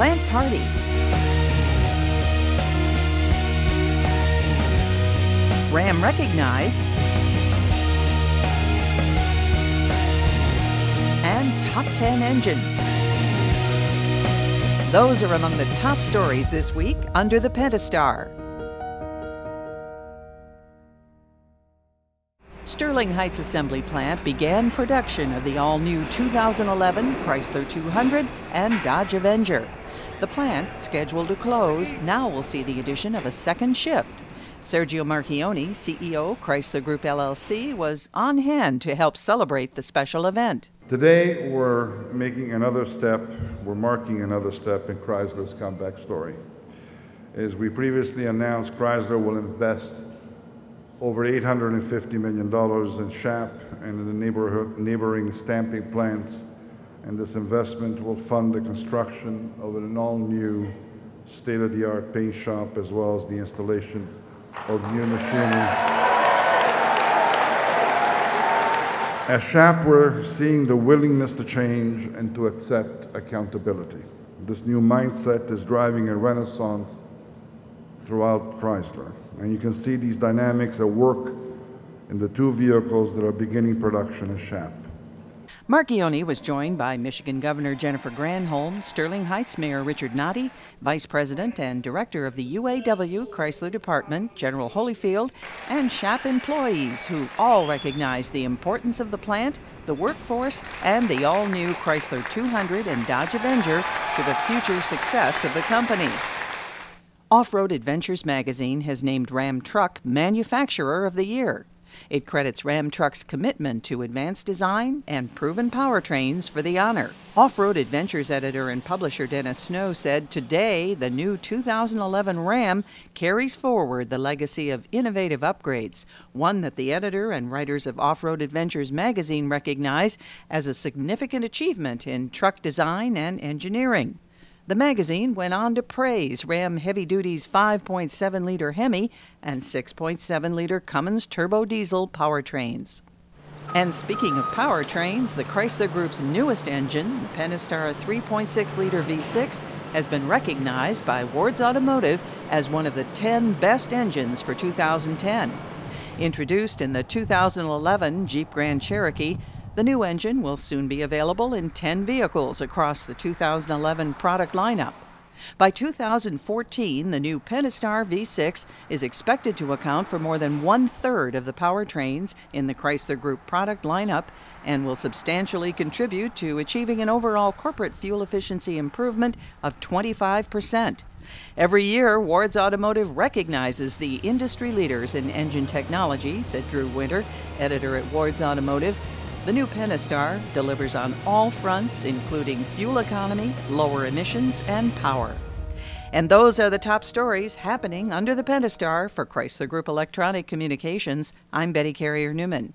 Plant Party. Ram recognized. And Top 10 Engine. Those are among the top stories this week under the Pentastar. Sterling Heights Assembly Plant began production of the all new 2011 Chrysler 200 and Dodge Avenger. The plant, scheduled to close, now will see the addition of a second shift. Sergio Marchionne, CEO, Chrysler Group LLC, was on hand to help celebrate the special event. Today, we're making another step, we're marking another step in Chrysler's comeback story. As we previously announced, Chrysler will invest over $850 million in Shap and in the neighborhood, neighboring stamping plants, and this investment will fund the construction of an all-new state-of-the-art paint shop as well as the installation of new machinery. At Shap, we're seeing the willingness to change and to accept accountability. This new mindset is driving a renaissance throughout Chrysler. And you can see these dynamics at work in the two vehicles that are beginning production at Shap. Marchionne was joined by Michigan Governor Jennifer Granholm, Sterling Heights Mayor Richard Notte, Vice President and Director of the UAW Chrysler Department, General Holiefield, and Shap employees who all recognize the importance of the plant, the workforce, and the all new Chrysler 200 and Dodge Avenger to the future success of the company. Off Road Adventures magazine has named Ram Truck Manufacturer of the Year. It credits Ram Truck's commitment to advanced design and proven powertrains for the honor. Off Road Adventures editor and publisher Dennis Snow said today the new 2011 Ram carries forward the legacy of innovative upgrades, one that the editor and writers of Off Road Adventures magazine recognize as a significant achievement in truck design and engineering. The magazine went on to praise Ram Heavy Duty's 5.7 liter Hemi and 6.7 liter Cummins turbo diesel powertrains. And speaking of powertrains, the Chrysler Group's newest engine, the Pentastar 3.6 liter V6, has been recognized by Ward's Automotive as one of the 10 best engines for 2010. Introduced in the 2011 Jeep Grand Cherokee, the new engine will soon be available in 10 vehicles across the 2011 product lineup. By 2014, the new Pentastar V6 is expected to account for more than one third of the powertrains in the Chrysler Group product lineup and will substantially contribute to achieving an overall corporate fuel efficiency improvement of 25%. Every year, Ward's Automotive recognizes the industry leaders in engine technology, said Drew Winter, editor at Ward's Automotive. The new Pentastar delivers on all fronts, including fuel economy, lower emissions, and power. And those are the top stories happening under the Pentastar for Chrysler Group Electronic Communications. I'm Betty Carrier Newman.